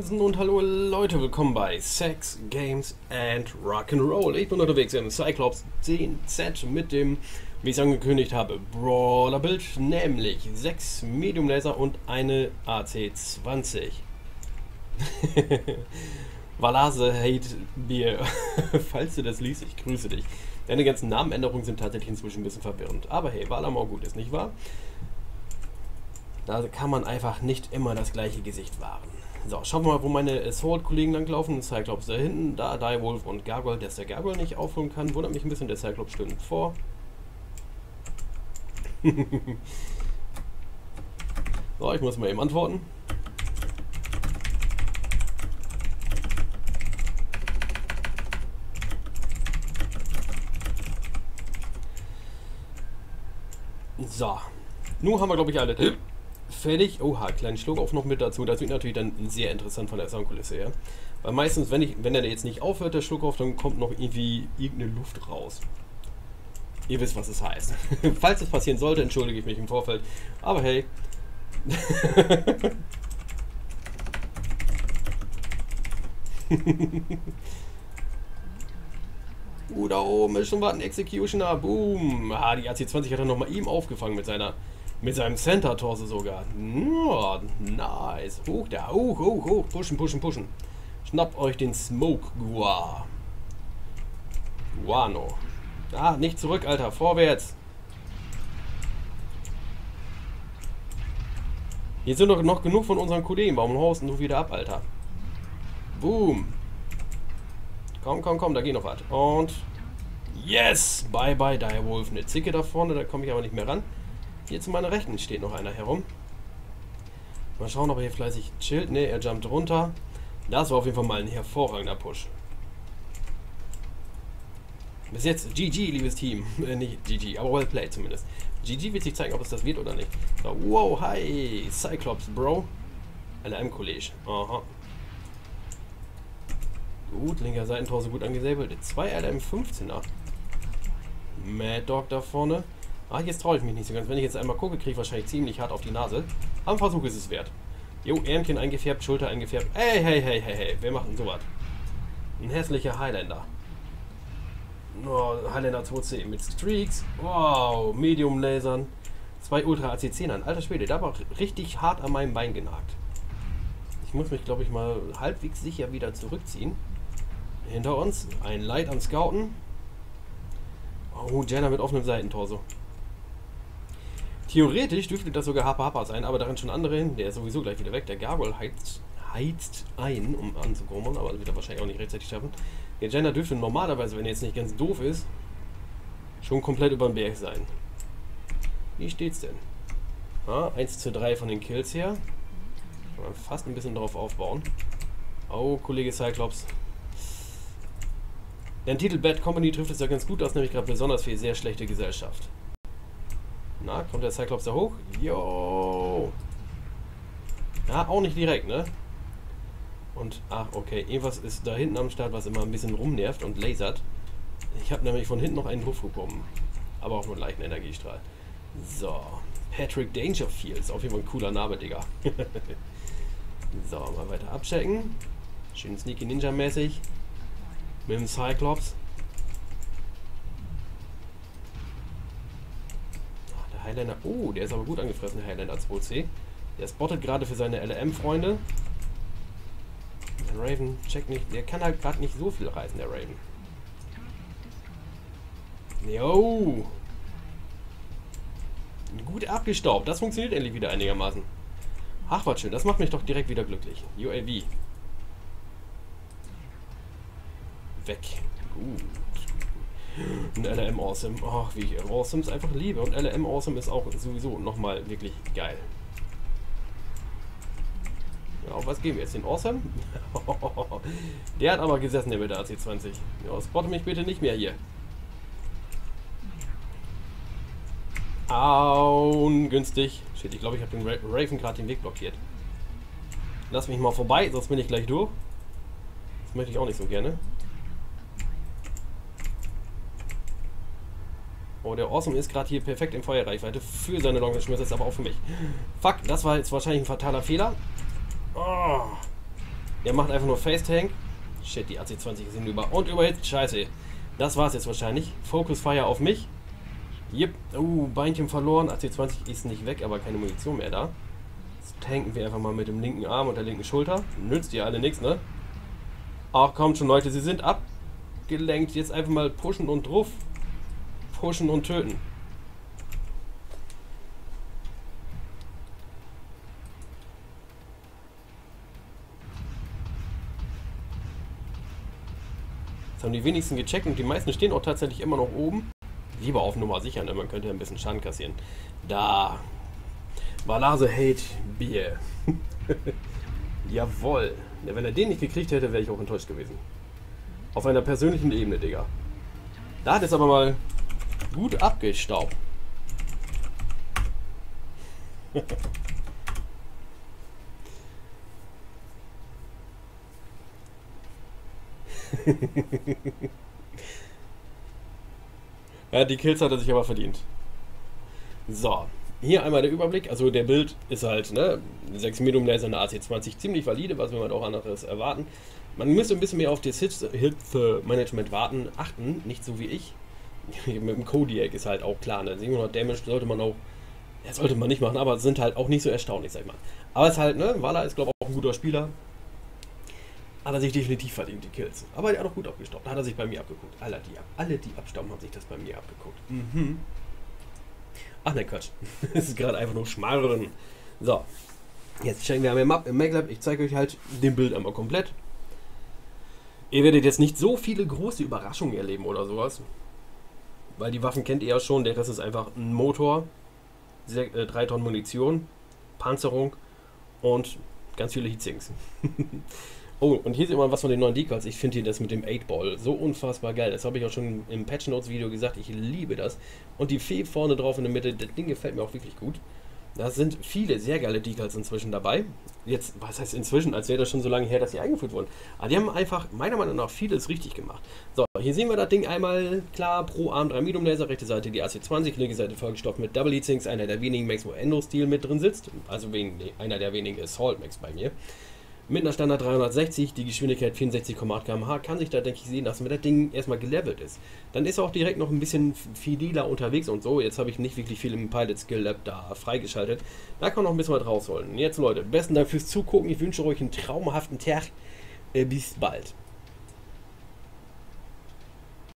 Moinsen und hallo Leute, willkommen bei Sex, Games and Rock'n'Roll. Ich bin unterwegs im Cyclops 10Z mit dem, wie ich es angekündigt habe, Brawler-Bild, nämlich 6 Medium Laser und eine AC-20. Valase Hate Beer, falls du das liest, ich grüße dich. Deine ganzen Namenänderungen sind tatsächlich inzwischen ein bisschen verwirrend. Aber hey, Walamau gut ist, nicht wahr? Da kann man einfach nicht immer das gleiche Gesicht wahren. So, schauen wir mal, wo meine Assault-Kollegen langlaufen. Cyclops da hinten, da Direwolf und Gargoyle, dass der Gargoyle nicht aufholen kann. Wundert mich ein bisschen, der Cyclops stimmt vor. so, ich muss mal eben antworten. So, nun haben wir, glaube ich, alle fertig. Oha, kleinen Schluck auf noch mit dazu. Das wird natürlich dann sehr interessant von der Soundkulisse her. Weil meistens, wenn, ich, wenn er jetzt nicht aufhört, der Schluck auf, dann kommt noch irgendwie irgendeine Luft raus. Ihr wisst, was es heißt. Falls es passieren sollte, entschuldige ich mich im Vorfeld. Aber hey. uh, da oben ist schon was ein Executioner. Boom. Ah, die AC-20 hat er nochmal ihm aufgefangen mit seiner mit seinem Center-Torso sogar. Oh, nice. Hoch da. Hoch, hoch, hoch. Pushen, pushen, pushen. Schnappt euch den Smoke Gua. Guano. Ah, nicht zurück, Alter. Vorwärts. Hier sind doch noch genug von unseren Kollegen. Warum haust du wieder ab, Alter? Boom. Komm, komm, komm. Da geht noch was. Und... Yes! Bye, bye, Direwolf. Eine Zicke da vorne. Da komme ich aber nicht mehr ran. Hier zu meiner Rechten steht noch einer herum. Mal schauen, ob er hier fleißig chillt. Ne, er jumpt runter. Das war auf jeden Fall mal ein hervorragender Push. Bis jetzt GG, liebes Team. Äh, nicht GG, aber well played zumindest. GG wird sich zeigen, ob es das wird oder nicht. So, wow, hi, Cyclops, Bro. LM-College. Aha. Gut, linker Seitentor so gut angesäbelt. Zwei LM-15er. Mad Dog da vorne. Ah, jetzt traue ich mich nicht so ganz. Wenn ich jetzt einmal gucke, kriege ich wahrscheinlich ziemlich hart auf die Nase. Ein Versuch ist es wert. Jo, Ärmchen eingefärbt, Schulter eingefärbt. Hey, hey, hey, hey, hey. Wer macht denn sowas? Ein hässlicher Highlander. Oh, Highlander 2C mit Streaks. Wow, Medium-Lasern. Zwei Ultra AC10ern. Alter Schwede, da war richtig hart an meinem Bein genagt. Ich muss mich, glaube ich, mal halbwegs sicher wieder zurückziehen. Hinter uns ein Light an Scouten. Oh, Jenna mit offenem Seitentorso. Theoretisch dürfte das sogar Hapa Hapa sein, aber darin schon andere hin. Der ist sowieso gleich wieder weg. Der Gargoyle heizt, heizt ein, um anzukommen, aber wird er wahrscheinlich auch nicht rechtzeitig schaffen. Der Jenner dürfte normalerweise, wenn er jetzt nicht ganz doof ist, schon komplett über den Berg sein. Wie steht's denn? Ja, 1 zu 3 von den Kills her. Fast ein bisschen darauf aufbauen. Oh, Kollege Cyclops. Der Titel Bad Company trifft es ja ganz gut aus, nämlich gerade besonders für sehr schlechte Gesellschaft. Na, kommt der Cyclops da hoch? Jo. Ja, auch nicht direkt, ne? Und, ach, okay, irgendwas ist da hinten am Start, was immer ein bisschen rumnervt und lasert. Ich habe nämlich von hinten noch einen Ruf bekommen. Aber auch nur einen leichten Energiestrahl. So. Patrick Dangerfield ist auf jeden Fall ein cooler Name, Digga. so, mal weiter abchecken. Schön Sneaky Ninja mäßig. Mit dem Cyclops. Highlander. Oh, der ist aber gut angefressen, der Highlander 2C. Der spottet gerade für seine LM-Freunde. Der Raven checkt nicht. Der kann halt gerade nicht so viel reißen, der Raven. Jo. Gut abgestaubt. Das funktioniert endlich wieder einigermaßen. Ach, was schön. Das macht mich doch direkt wieder glücklich. UAV. Weg. Gut. Und LM Awesome. Ach, wie ich Awesomes einfach liebe. Und LM Awesome ist auch sowieso nochmal wirklich geil. Ja, auf was gehen wir jetzt? Den Awesome? der hat aber gesessen, der mit der AC-20. Ja, spotte mich bitte nicht mehr hier. Au, günstig. Shit, ich glaube, ich habe den Raven gerade den Weg blockiert. Lass mich mal vorbei, sonst bin ich gleich durch. Das möchte ich auch nicht so gerne. Oh, der Awesome ist gerade hier perfekt in Feuerreichweite für seine Long Range aber auch für mich. Fuck, das war jetzt wahrscheinlich ein fataler Fehler. Oh. Er macht einfach nur Face Tank. Shit, die AC-20 ist hinüber. Und überhitzt. Scheiße. Das war's jetzt wahrscheinlich. Focus Fire auf mich. Jep. Uh, Beinchen verloren. AC-20 ist nicht weg, aber keine Munition mehr da. Jetzt tanken wir einfach mal mit dem linken Arm und der linken Schulter. Nützt ihr alle nichts, ne? Ach, kommt schon, Leute. Sie sind abgelenkt. Jetzt einfach mal pushen und drauf. Pushen und töten. Das haben die wenigsten gecheckt und die meisten stehen auch tatsächlich immer noch oben. Lieber auf Nummer sichern, denn man könnte ja ein bisschen Schaden kassieren. Da. Balase Hate Bier. Jawoll. Ja, wenn er den nicht gekriegt hätte, wäre ich auch enttäuscht gewesen. Auf einer persönlichen Ebene, Digga. Da hat es aber mal gut abgestaubt. ja, die Kills hat er sich aber verdient. So, hier einmal der Überblick. Also der Bild ist halt, ne, 6 Medium Laser eine AC20 ziemlich valide, was will man auch anderes erwarten. Man müsste ein bisschen mehr auf das Hilfe-Management warten, achten, nicht so wie ich. Mit dem Kodiak ist halt auch klar, ne, 700 Damage sollte man auch, ja, sollte man nicht machen, aber sind halt auch nicht so erstaunlich, sag ich mal. Aber es ist halt, ne, Walla ist glaube ich auch ein guter Spieler, hat er sich definitiv verdient, die Kills. Aber er hat auch gut abgestaubt. Hat er sich bei mir abgeguckt. Alle, die, alle, die abstauben, haben sich das bei mir abgeguckt. Mhm. Ach ne, Quatsch. Es ist gerade einfach nur Schmarren. So. Jetzt checken wir einmal im MacLab. Ich zeige euch halt den Bild einmal komplett. Ihr werdet jetzt nicht so viele große Überraschungen erleben oder sowas. Weil die Waffen kennt ihr ja schon. Der Rest ist einfach ein Motor, 3 äh, Tonnen Munition, Panzerung und ganz viele Heatsinks. Oh, und hier sieht man was von den neuen Decals. Ich finde hier das mit dem 8-Ball so unfassbar geil. Das habe ich auch schon im Patch Notes Video gesagt. Ich liebe das. Und die Fee vorne drauf in der Mitte, das Ding gefällt mir auch wirklich gut. Da sind viele sehr geile Decals inzwischen dabei. Jetzt, was heißt inzwischen, als wäre das schon so lange her, dass sie eingeführt wurden. Aber die haben einfach meiner Meinung nach vieles richtig gemacht. So, hier sehen wir das Ding einmal klar, pro Arm 3 Medium Laser, rechte Seite die AC20, linke Seite vollgestopft mit Double Heat Sinks, einer der wenigen Max, wo Endo-Stil mit drin sitzt. Also wegen, nee, einer der wenigen Assault Max bei mir. Mit einer Standard 360, die Geschwindigkeit 64,8 km/h, kann sich da, denke ich, sehen lassen, wenn das Ding erstmal gelevelt ist. Dann ist er auch direkt noch ein bisschen fideler unterwegs und so. Jetzt habe ich nicht wirklich viel im Pilot Skill Lab da freigeschaltet. Da kann man noch ein bisschen was rausholen. Jetzt, Leute, besten Dank fürs Zugucken. Ich wünsche euch einen traumhaften Tag. Äh, bis bald.